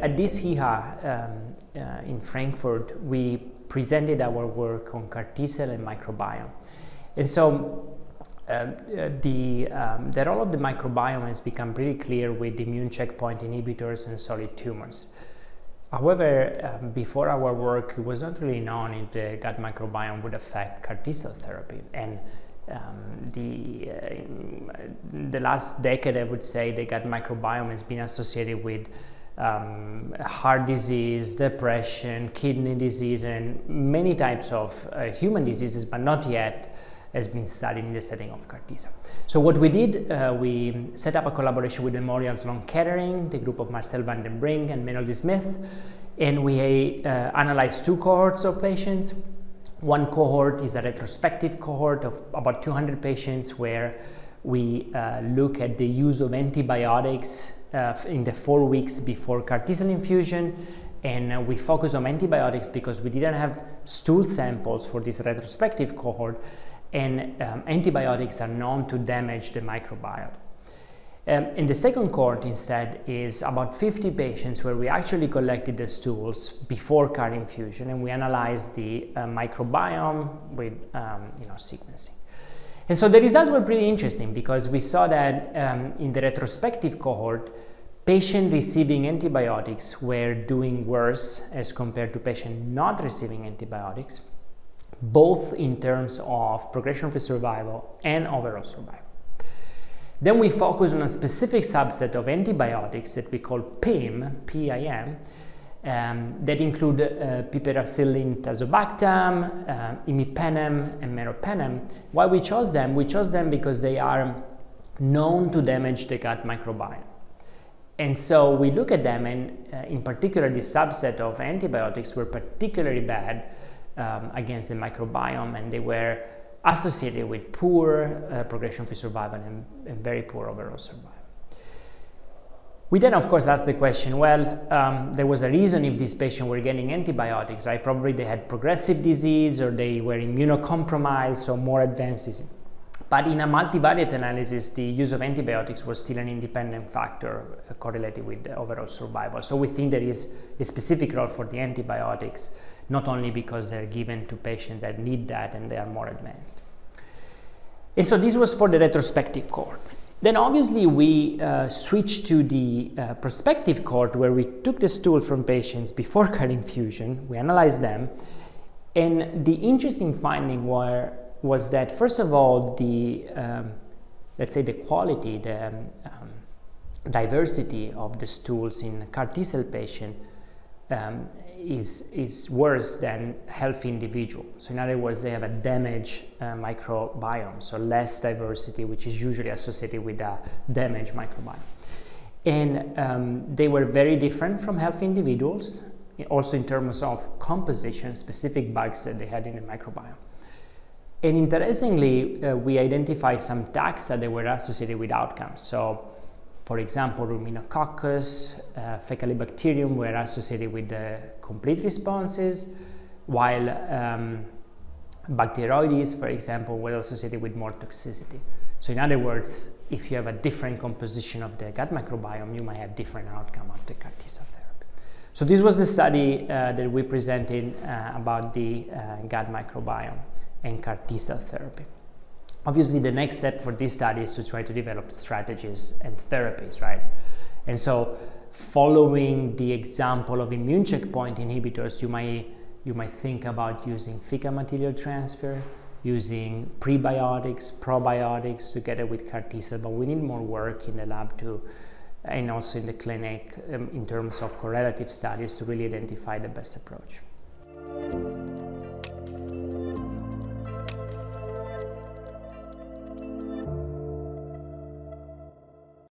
at this EHA um, uh, in Frankfurt, we presented our work on CAR T cell and microbiome. And so uh, the, um, the role of the microbiome has become pretty clear with immune checkpoint inhibitors and solid tumors. However, um, before our work, it was not really known if the gut microbiome would affect CAR T cell therapy. And um, the, uh, the last decade, I would say, the gut microbiome has been associated with um, heart disease, depression, kidney disease, and many types of uh, human diseases, but not yet has been studied in the setting of CAR So what we did, uh, we set up a collaboration with Memorial Sloan Kettering, the group of Marcel van den Brink and Melody Smith, and we uh, analyzed two cohorts of patients. One cohort is a retrospective cohort of about 200 patients where we uh, look at the use of antibiotics in the four weeks before CAR T-cell infusion and uh, we focus on antibiotics because we didn't have stool samples for this retrospective cohort and um, antibiotics are known to damage the microbiome. Um, in the second cohort instead is about 50 patients where we actually collected the stools before CAR infusion and we analyzed the uh, microbiome with um, you know, sequencing. And so the results were pretty interesting because we saw that um, in the retrospective cohort, patients receiving antibiotics were doing worse as compared to patients not receiving antibiotics both in terms of progression-free survival and overall survival. Then we focus on a specific subset of antibiotics that we call PIM, P-I-M, um, that include uh, piperacillin tazobactam, uh, imipenem, and meropenem. Why we chose them? We chose them because they are known to damage the gut microbiome. And so we look at them, and uh, in particular, this subset of antibiotics were particularly bad um, against the microbiome and they were associated with poor uh, progression-free survival and, and, very poor overall survival. We then, of course, asked the question, well, um, there was a reason if these patients were getting antibiotics, right? Probably they had progressive disease or they were immunocompromised, so more advanced disease. But in a multivariate analysis, the use of antibiotics was still an independent factor uh, correlated with overall survival. So we think there is a specific role for the antibiotics not only because they're given to patients that need that and they are more advanced. And so this was for the retrospective cohort. Then obviously we uh, switched to the uh, prospective cohort where we took the stool from patients before CAR infusion, we analyzed them, and the interesting finding were, was that first of all, the, um, let's say the quality, the um, um diversity of the stools in CAR T-cell patient um, is, is worse than healthy individual. So in other words, they have a damaged uh, microbiome, so less diversity, which is usually associated with a damaged microbiome. And um, they were very different from healthy individuals, also in terms of composition, specific bugs that they had in the microbiome. And interestingly, uh, we identified some taxa that were associated with outcomes. So for example, Ruminococcus, uh, Faecalibacterium were associated with the complete responses, while um, Bacteroides, for example, were associated with more toxicity. So in other words, if you have a different composition of the gut microbiome, you might have different outcome after CAR T-cell therapy. So this was the study uh, that we presented uh, about the uh, gut microbiome and CAR T-cell therapy. Obviously, the next step for this study is to try to develop strategies and therapies, right? And so, following the example of immune checkpoint inhibitors, you might you might think about using fecal material transfer, using prebiotics, probiotics together with CAR T cell, but we need more work in the lab to and also in the clinic um, in terms of correlative studies to really identify the best approach.